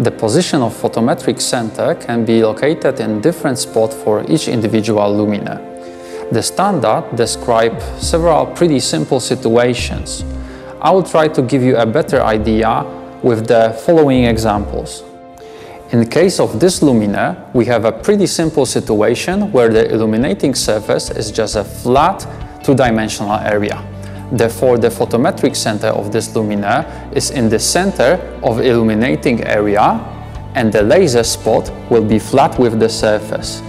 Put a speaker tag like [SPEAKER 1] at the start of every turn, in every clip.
[SPEAKER 1] The position of photometric center can be located in different spots for each individual luminaire. The standard describes several pretty simple situations. I will try to give you a better idea with the following examples. In the case of this luminaire, we have a pretty simple situation where the illuminating surface is just a flat two-dimensional area. Therefore, the photometric center of this luminaire is in the center of illuminating area and the laser spot will be flat with the surface.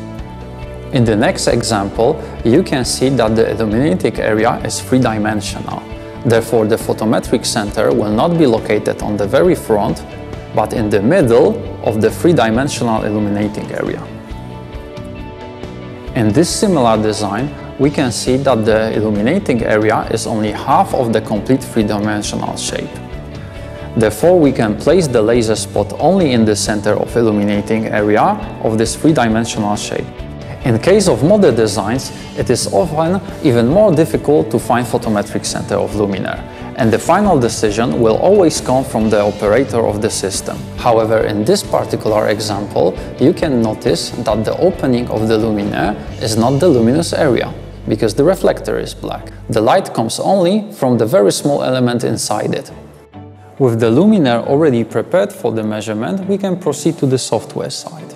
[SPEAKER 1] In the next example, you can see that the illuminating area is three-dimensional. Therefore, the photometric center will not be located on the very front, but in the middle of the three-dimensional illuminating area. In this similar design, we can see that the illuminating area is only half of the complete three-dimensional shape. Therefore, we can place the laser spot only in the center of illuminating area of this three-dimensional shape. In case of model designs, it is often even more difficult to find photometric center of luminaire, and the final decision will always come from the operator of the system. However, in this particular example, you can notice that the opening of the luminaire is not the luminous area because the reflector is black. The light comes only from the very small element inside it. With the luminaire already prepared for the measurement, we can proceed to the software side.